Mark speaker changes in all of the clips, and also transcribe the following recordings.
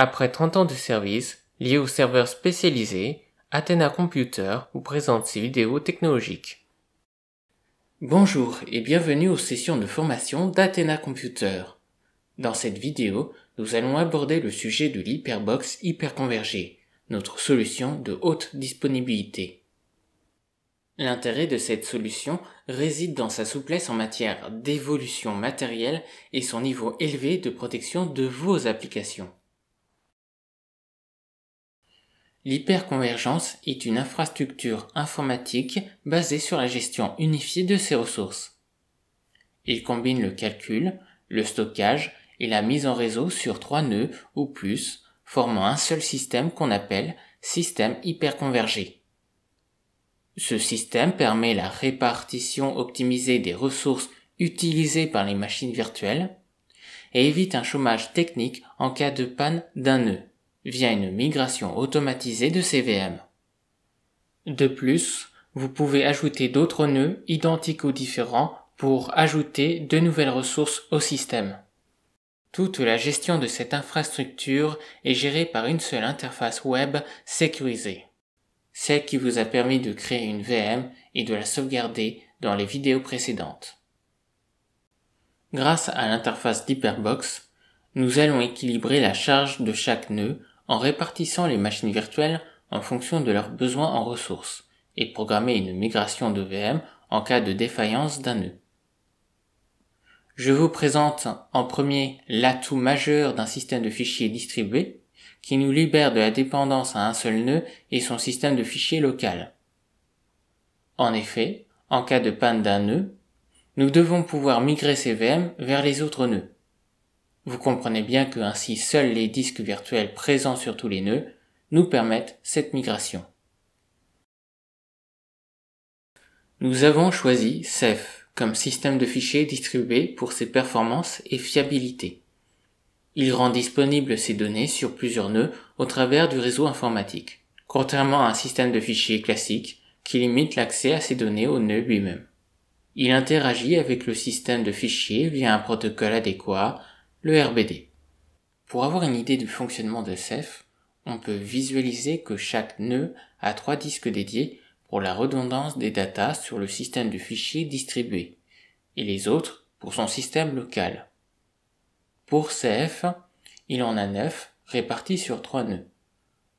Speaker 1: Après 30 ans de service, lié aux serveurs spécialisés, Athena Computer vous présente ses vidéos technologiques. Bonjour et bienvenue aux sessions de formation d'Athena Computer. Dans cette vidéo, nous allons aborder le sujet de l'Hyperbox hyperconvergé, notre solution de haute disponibilité. L'intérêt de cette solution réside dans sa souplesse en matière d'évolution matérielle et son niveau élevé de protection de vos applications. L'hyperconvergence est une infrastructure informatique basée sur la gestion unifiée de ses ressources. Il combine le calcul, le stockage et la mise en réseau sur trois nœuds ou plus, formant un seul système qu'on appelle système hyperconvergé. Ce système permet la répartition optimisée des ressources utilisées par les machines virtuelles et évite un chômage technique en cas de panne d'un nœud via une migration automatisée de CVM. De plus, vous pouvez ajouter d'autres nœuds identiques ou différents pour ajouter de nouvelles ressources au système. Toute la gestion de cette infrastructure est gérée par une seule interface web sécurisée celle qui vous a permis de créer une VM et de la sauvegarder dans les vidéos précédentes. Grâce à l'interface d'Hyperbox, nous allons équilibrer la charge de chaque nœud en répartissant les machines virtuelles en fonction de leurs besoins en ressources et programmer une migration de VM en cas de défaillance d'un nœud. Je vous présente en premier l'atout majeur d'un système de fichiers distribué qui nous libère de la dépendance à un seul nœud et son système de fichiers local. En effet, en cas de panne d'un nœud, nous devons pouvoir migrer ces VM vers les autres nœuds. Vous comprenez bien que ainsi seuls les disques virtuels présents sur tous les nœuds nous permettent cette migration. Nous avons choisi Ceph comme système de fichiers distribué pour ses performances et fiabilité. Il rend disponibles ces données sur plusieurs nœuds au travers du réseau informatique, contrairement à un système de fichiers classique qui limite l'accès à ces données au nœud lui-même. Il interagit avec le système de fichiers via un protocole adéquat, RBD. Pour avoir une idée du fonctionnement de Ceph, on peut visualiser que chaque nœud a trois disques dédiés pour la redondance des datas sur le système de fichiers distribué, et les autres pour son système local. Pour CF, il en a 9 répartis sur 3 nœuds.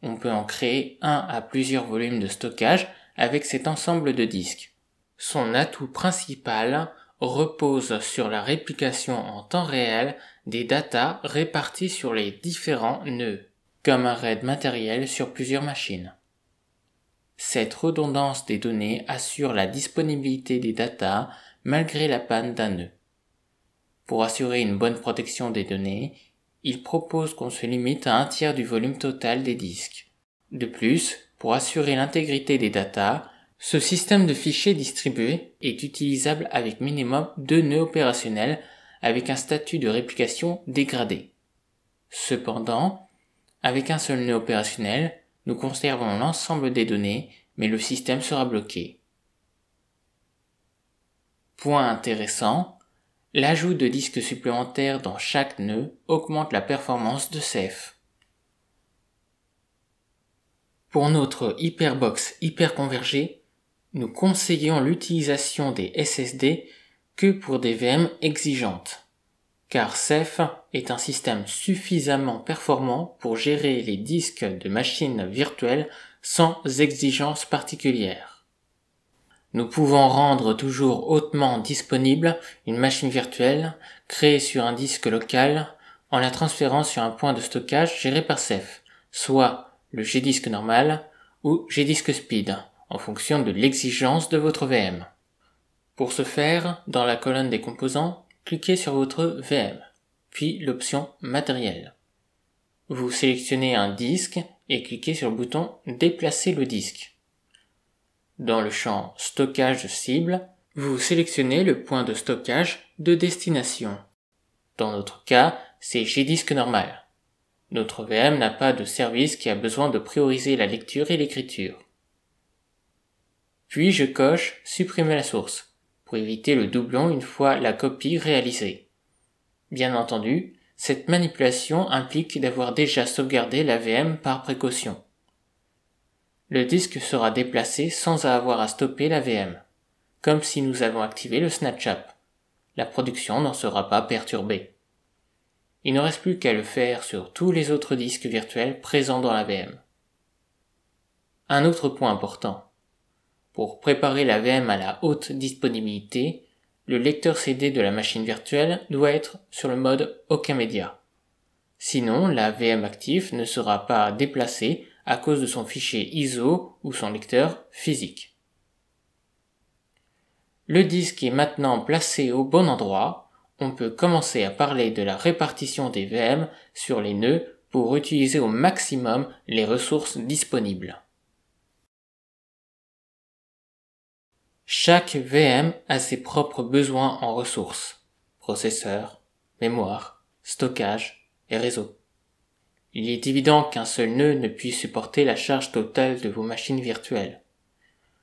Speaker 1: On peut en créer un à plusieurs volumes de stockage avec cet ensemble de disques. Son atout principal repose sur la réplication en temps réel des datas réparties sur les différents nœuds, comme un RAID matériel sur plusieurs machines. Cette redondance des données assure la disponibilité des datas malgré la panne d'un nœud. Pour assurer une bonne protection des données, il propose qu'on se limite à un tiers du volume total des disques. De plus, pour assurer l'intégrité des datas, ce système de fichiers distribués est utilisable avec minimum deux nœuds opérationnels avec un statut de réplication dégradé. Cependant, avec un seul nœud opérationnel, nous conservons l'ensemble des données, mais le système sera bloqué. Point intéressant, L'ajout de disques supplémentaires dans chaque nœud augmente la performance de Ceph. Pour notre Hyperbox hyperconvergé, nous conseillons l'utilisation des SSD que pour des VM exigeantes, car Ceph est un système suffisamment performant pour gérer les disques de machines virtuelles sans exigences particulières. Nous pouvons rendre toujours hautement disponible une machine virtuelle créée sur un disque local en la transférant sur un point de stockage géré par Ceph, soit le GDisc normal ou GDisc Speed, en fonction de l'exigence de votre VM. Pour ce faire, dans la colonne des composants, cliquez sur votre VM, puis l'option Matériel. Vous sélectionnez un disque et cliquez sur le bouton Déplacer le disque. Dans le champ Stockage cible, vous sélectionnez le point de stockage de destination. Dans notre cas, c'est GDisc normal. Notre VM n'a pas de service qui a besoin de prioriser la lecture et l'écriture. Puis je coche Supprimer la source pour éviter le doublon une fois la copie réalisée. Bien entendu, cette manipulation implique d'avoir déjà sauvegardé la VM par précaution. Le disque sera déplacé sans avoir à stopper la VM, comme si nous avons activé le Snapchat. La production n'en sera pas perturbée. Il ne reste plus qu'à le faire sur tous les autres disques virtuels présents dans la VM. Un autre point important. Pour préparer la VM à la haute disponibilité, le lecteur CD de la machine virtuelle doit être sur le mode aucun média. Sinon, la VM active ne sera pas déplacée à cause de son fichier ISO ou son lecteur physique. Le disque est maintenant placé au bon endroit, on peut commencer à parler de la répartition des VM sur les nœuds pour utiliser au maximum les ressources disponibles. Chaque VM a ses propres besoins en ressources, processeur, mémoire, stockage et réseau. Il est évident qu'un seul nœud ne puisse supporter la charge totale de vos machines virtuelles.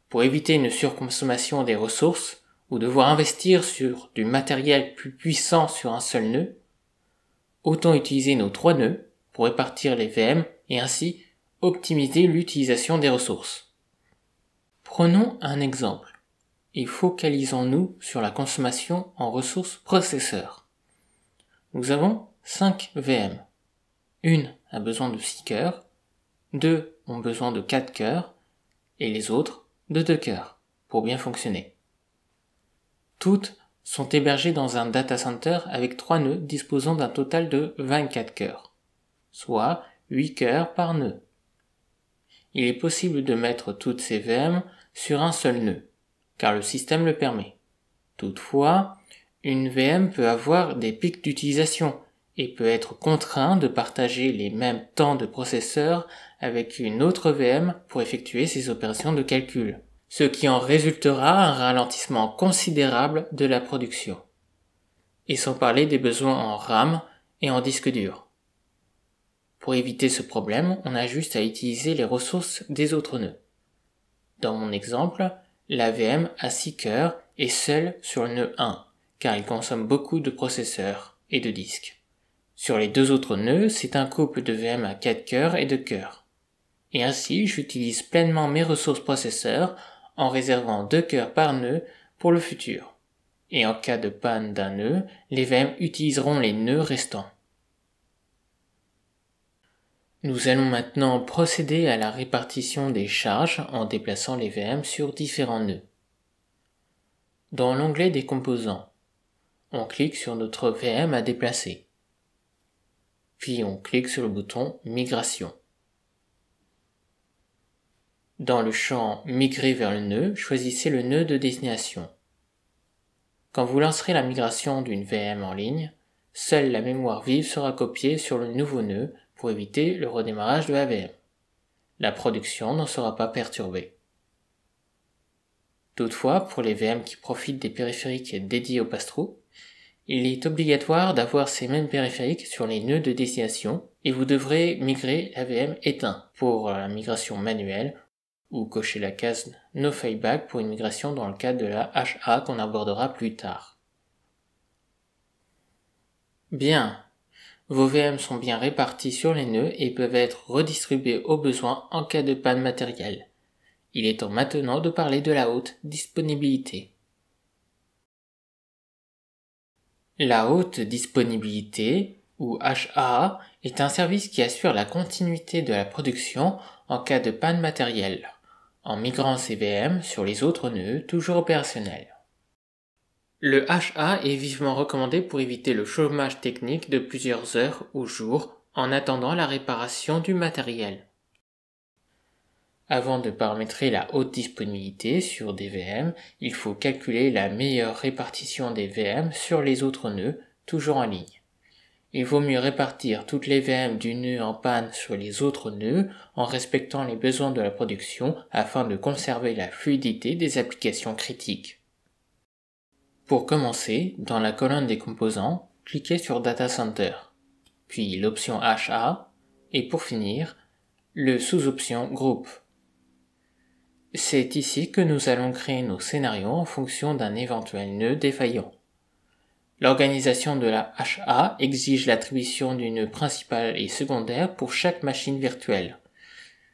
Speaker 1: Pour éviter une surconsommation des ressources ou devoir investir sur du matériel plus puissant sur un seul nœud, autant utiliser nos trois nœuds pour répartir les VM et ainsi optimiser l'utilisation des ressources. Prenons un exemple et focalisons-nous sur la consommation en ressources processeurs. Nous avons 5 VM une a besoin de 6 cœurs, deux ont besoin de 4 cœurs, et les autres de 2 cœurs, pour bien fonctionner. Toutes sont hébergées dans un data center avec 3 nœuds disposant d'un total de 24 cœurs, soit 8 cœurs par nœud. Il est possible de mettre toutes ces VM sur un seul nœud, car le système le permet. Toutefois, une VM peut avoir des pics d'utilisation et peut être contraint de partager les mêmes temps de processeur avec une autre VM pour effectuer ses opérations de calcul, ce qui en résultera un ralentissement considérable de la production. Et sans parler des besoins en RAM et en disque dur. Pour éviter ce problème, on a juste à utiliser les ressources des autres nœuds. Dans mon exemple, la VM a 6 cœurs et seule sur le nœud 1, car il consomme beaucoup de processeurs et de disques. Sur les deux autres nœuds, c'est un couple de VM à 4 cœurs et de cœurs. Et ainsi, j'utilise pleinement mes ressources processeurs en réservant deux cœurs par nœud pour le futur. Et en cas de panne d'un nœud, les VM utiliseront les nœuds restants. Nous allons maintenant procéder à la répartition des charges en déplaçant les VM sur différents nœuds. Dans l'onglet des composants, on clique sur notre VM à déplacer puis on clique sur le bouton Migration. Dans le champ Migrer vers le nœud, choisissez le nœud de destination. Quand vous lancerez la migration d'une VM en ligne, seule la mémoire vive sera copiée sur le nouveau nœud pour éviter le redémarrage de la VM. La production n'en sera pas perturbée. Toutefois, pour les VM qui profitent des périphériques dédiés au pass il est obligatoire d'avoir ces mêmes périphériques sur les nœuds de destination et vous devrez migrer l'AVM éteint pour la migration manuelle ou cocher la case No Failback pour une migration dans le cadre de la HA qu'on abordera plus tard. Bien. Vos VM sont bien répartis sur les nœuds et peuvent être redistribués au besoin en cas de panne matérielle. Il est temps maintenant de parler de la haute disponibilité. La haute disponibilité, ou HA, est un service qui assure la continuité de la production en cas de panne matérielle, en migrant ces VM sur les autres nœuds toujours opérationnels. Le HA est vivement recommandé pour éviter le chômage technique de plusieurs heures ou jours en attendant la réparation du matériel. Avant de paramétrer la haute disponibilité sur des VM, il faut calculer la meilleure répartition des VM sur les autres nœuds, toujours en ligne. Il vaut mieux répartir toutes les VM du nœud en panne sur les autres nœuds en respectant les besoins de la production afin de conserver la fluidité des applications critiques. Pour commencer, dans la colonne des composants, cliquez sur Data Center, puis l'option HA, et pour finir, le sous-option Groupe. C'est ici que nous allons créer nos scénarios en fonction d'un éventuel nœud défaillant. L'organisation de la HA exige l'attribution d'une nœud principale et secondaire pour chaque machine virtuelle.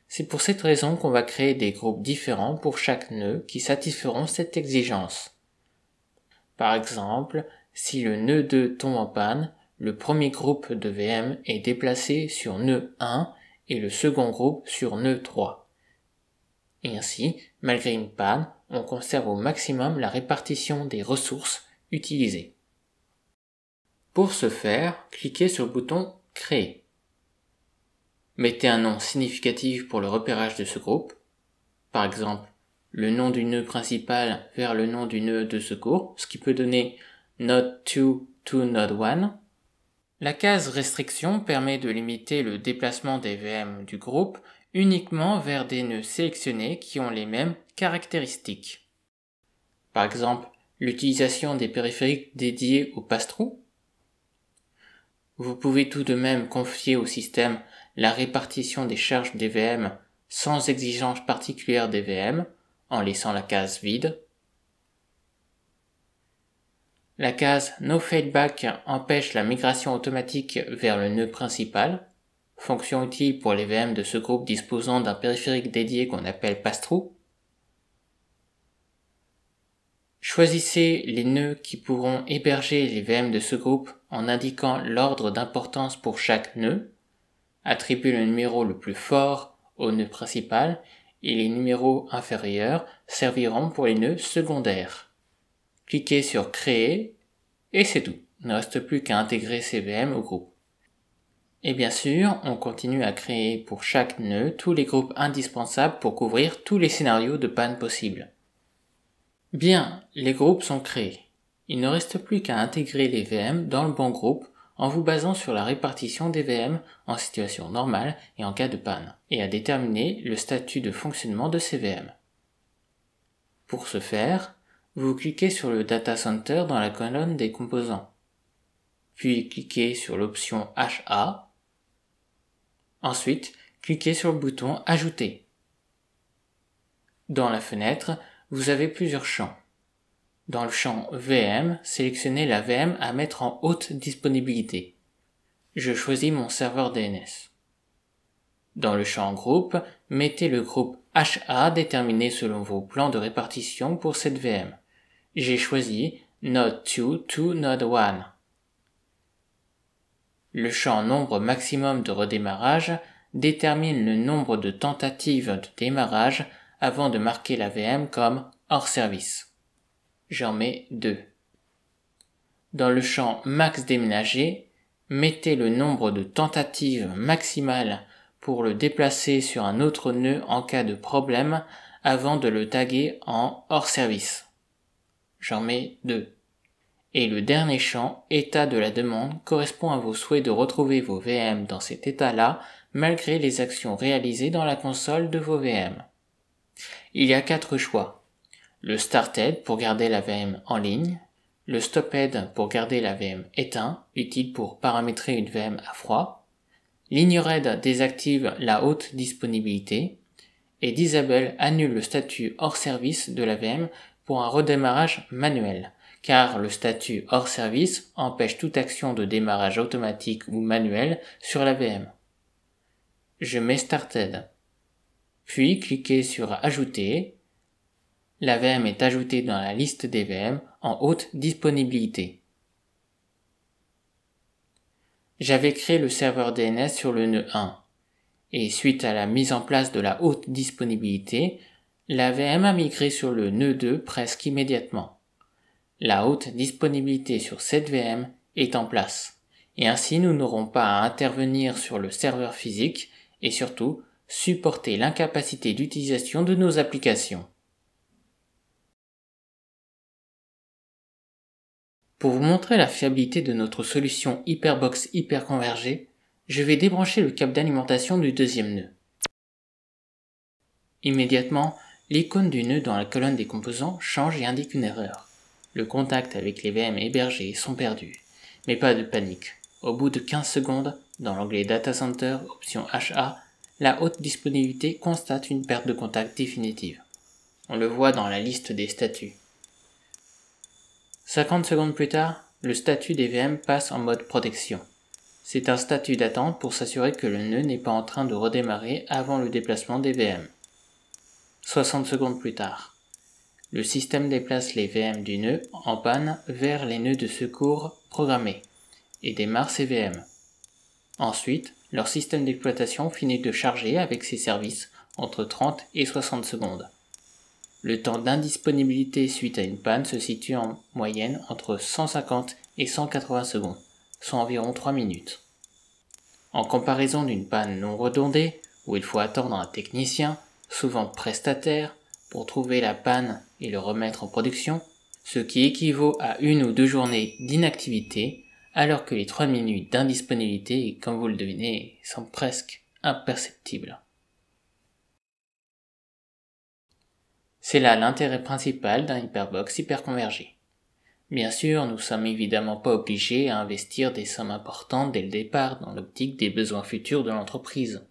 Speaker 1: C'est pour cette raison qu'on va créer des groupes différents pour chaque nœud qui satisferont cette exigence. Par exemple, si le nœud 2 tombe en panne, le premier groupe de VM est déplacé sur nœud 1 et le second groupe sur nœud 3. Et ainsi, malgré une panne, on conserve au maximum la répartition des ressources utilisées. Pour ce faire, cliquez sur le bouton Créer. Mettez un nom significatif pour le repérage de ce groupe, par exemple le nom du nœud principal vers le nom du nœud de secours, ce qui peut donner Node 2 to Node 1. La case restriction permet de limiter le déplacement des VM du groupe uniquement vers des nœuds sélectionnés qui ont les mêmes caractéristiques. Par exemple, l'utilisation des périphériques dédiés au pass-through. Vous pouvez tout de même confier au système la répartition des charges des VM sans exigence particulière des VM en laissant la case vide. La case No Feedback empêche la migration automatique vers le nœud principal, fonction utile pour les VM de ce groupe disposant d'un périphérique dédié qu'on appelle pass-through. Choisissez les nœuds qui pourront héberger les VM de ce groupe en indiquant l'ordre d'importance pour chaque nœud. Attribuez le numéro le plus fort au nœud principal et les numéros inférieurs serviront pour les nœuds secondaires. Cliquez sur Créer et c'est tout. Il ne reste plus qu'à intégrer ces VM au groupe. Et bien sûr, on continue à créer pour chaque nœud tous les groupes indispensables pour couvrir tous les scénarios de panne possibles. Bien, les groupes sont créés. Il ne reste plus qu'à intégrer les VM dans le bon groupe en vous basant sur la répartition des VM en situation normale et en cas de panne, et à déterminer le statut de fonctionnement de ces VM. Pour ce faire, vous cliquez sur le Data Center dans la colonne des composants, puis cliquez sur l'option HA, ensuite cliquez sur le bouton Ajouter. Dans la fenêtre, vous avez plusieurs champs. Dans le champ VM, sélectionnez la VM à mettre en haute disponibilité. Je choisis mon serveur DNS. Dans le champ groupe, mettez le groupe HA déterminé selon vos plans de répartition pour cette VM. J'ai choisi Node 2 to Node 1. Le champ nombre maximum de redémarrage détermine le nombre de tentatives de démarrage avant de marquer la VM comme hors service j'en mets 2. Dans le champ max déménager, mettez le nombre de tentatives maximales pour le déplacer sur un autre nœud en cas de problème avant de le taguer en hors service. J'en mets 2. Et le dernier champ, état de la demande, correspond à vos souhaits de retrouver vos VM dans cet état-là malgré les actions réalisées dans la console de vos VM. Il y a quatre choix le started pour garder la VM en ligne, le stophead pour garder la VM éteint, utile pour paramétrer une VM à froid, l'ignored désactive la haute disponibilité, et disable annule le statut hors service de la VM pour un redémarrage manuel, car le statut hors service empêche toute action de démarrage automatique ou manuel sur la VM. Je mets Started. Puis cliquez sur Ajouter la VM est ajoutée dans la liste des VM en haute disponibilité. J'avais créé le serveur DNS sur le nœud 1 et suite à la mise en place de la haute disponibilité, la VM a migré sur le nœud 2 presque immédiatement. La haute disponibilité sur cette VM est en place et ainsi nous n'aurons pas à intervenir sur le serveur physique et surtout supporter l'incapacité d'utilisation de nos applications. Pour vous montrer la fiabilité de notre solution Hyperbox hyperconvergée, je vais débrancher le câble d'alimentation du deuxième nœud. Immédiatement, l'icône du nœud dans la colonne des composants change et indique une erreur. Le contact avec les VM hébergés sont perdus. Mais pas de panique. Au bout de 15 secondes, dans l'onglet Data Center, option HA, la haute disponibilité constate une perte de contact définitive. On le voit dans la liste des statuts. 50 secondes plus tard, le statut des VM passe en mode protection. C'est un statut d'attente pour s'assurer que le nœud n'est pas en train de redémarrer avant le déplacement des VM. 60 secondes plus tard, le système déplace les VM du nœud en panne vers les nœuds de secours programmés et démarre ces VM. Ensuite, leur système d'exploitation finit de charger avec ses services entre 30 et 60 secondes. Le temps d'indisponibilité suite à une panne se situe en moyenne entre 150 et 180 secondes, soit environ 3 minutes. En comparaison d'une panne non redondée, où il faut attendre un technicien, souvent prestataire, pour trouver la panne et le remettre en production, ce qui équivaut à une ou deux journées d'inactivité, alors que les 3 minutes d'indisponibilité, comme vous le devinez, sont presque imperceptibles. C'est là l'intérêt principal d'un hyperbox hyperconvergé. Bien sûr, nous sommes évidemment pas obligés à investir des sommes importantes dès le départ dans l'optique des besoins futurs de l'entreprise.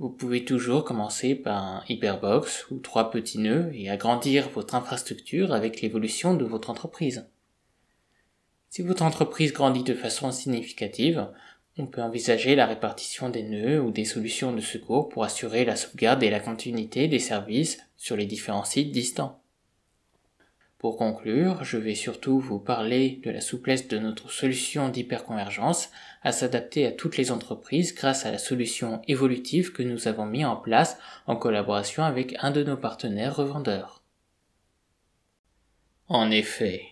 Speaker 1: Vous pouvez toujours commencer par un hyperbox ou trois petits nœuds et agrandir votre infrastructure avec l'évolution de votre entreprise. Si votre entreprise grandit de façon significative, on peut envisager la répartition des nœuds ou des solutions de secours pour assurer la sauvegarde et la continuité des services sur les différents sites distants. Pour conclure, je vais surtout vous parler de la souplesse de notre solution d'hyperconvergence à s'adapter à toutes les entreprises grâce à la solution évolutive que nous avons mis en place en collaboration avec un de nos partenaires revendeurs. En effet,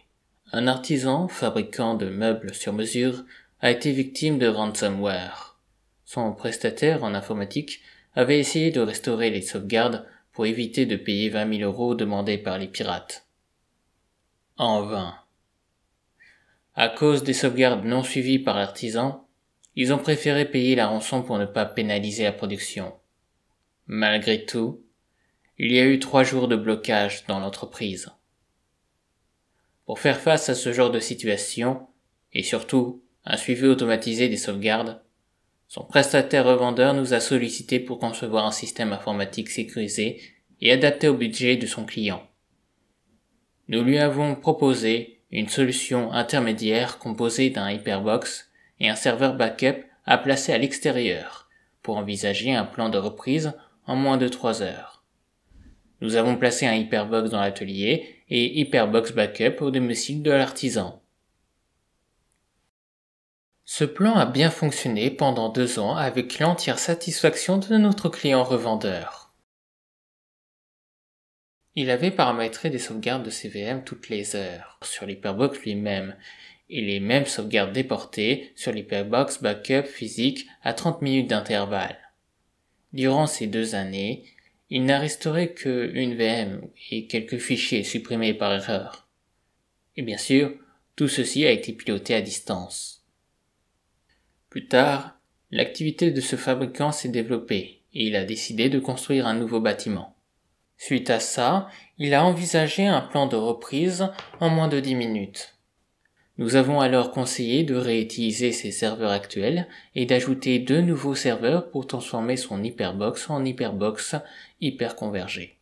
Speaker 1: un artisan fabricant de meubles sur mesure a été victime de ransomware. Son prestataire en informatique avait essayé de restaurer les sauvegardes pour éviter de payer 20 000 euros demandés par les pirates. En vain. À cause des sauvegardes non suivies par l'artisan, ils ont préféré payer la rançon pour ne pas pénaliser la production. Malgré tout, il y a eu trois jours de blocage dans l'entreprise. Pour faire face à ce genre de situation, et surtout un suivi automatisé des sauvegardes, son prestataire revendeur nous a sollicité pour concevoir un système informatique sécurisé et adapté au budget de son client. Nous lui avons proposé une solution intermédiaire composée d'un hyperbox et un serveur backup à placer à l'extérieur pour envisager un plan de reprise en moins de trois heures. Nous avons placé un hyperbox dans l'atelier et hyperbox backup au domicile de l'artisan. Ce plan a bien fonctionné pendant deux ans avec l'entière satisfaction de notre client revendeur. Il avait paramétré des sauvegardes de CVM toutes les heures sur l'hyperbox lui-même et les mêmes sauvegardes déportées sur l'hyperbox backup physique à 30 minutes d'intervalle. Durant ces deux années, il n'a restauré que une VM et quelques fichiers supprimés par erreur. Et bien sûr, tout ceci a été piloté à distance. Plus tard, l'activité de ce fabricant s'est développée et il a décidé de construire un nouveau bâtiment. Suite à ça, il a envisagé un plan de reprise en moins de 10 minutes. Nous avons alors conseillé de réutiliser ses serveurs actuels et d'ajouter deux nouveaux serveurs pour transformer son hyperbox en hyperbox hyperconvergé.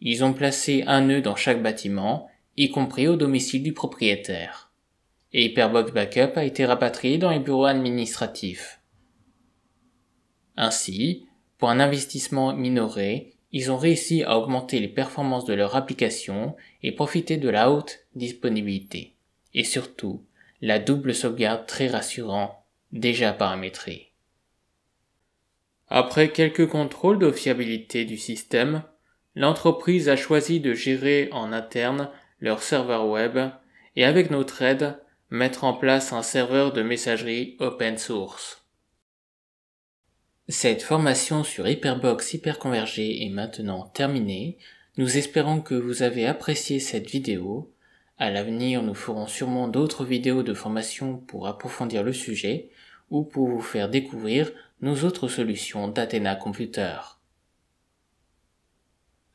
Speaker 1: Ils ont placé un nœud dans chaque bâtiment, y compris au domicile du propriétaire et Hyperbox Backup a été rapatrié dans les bureaux administratifs. Ainsi, pour un investissement minoré, ils ont réussi à augmenter les performances de leur application et profiter de la haute disponibilité. Et surtout, la double sauvegarde très rassurant, déjà paramétrée. Après quelques contrôles de fiabilité du système, l'entreprise a choisi de gérer en interne leur serveur web et avec notre aide, mettre en place un serveur de messagerie open source. Cette formation sur Hyperbox hyperconvergé est maintenant terminée. Nous espérons que vous avez apprécié cette vidéo. À l'avenir, nous ferons sûrement d'autres vidéos de formation pour approfondir le sujet ou pour vous faire découvrir nos autres solutions d'Athena Computer.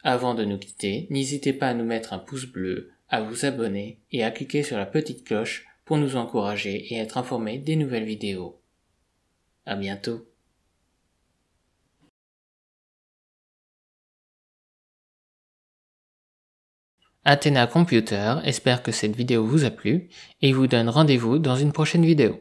Speaker 1: Avant de nous quitter, n'hésitez pas à nous mettre un pouce bleu, à vous abonner et à cliquer sur la petite cloche pour nous encourager et être informés des nouvelles vidéos. À bientôt. Athena Computer espère que cette vidéo vous a plu et vous donne rendez-vous dans une prochaine vidéo.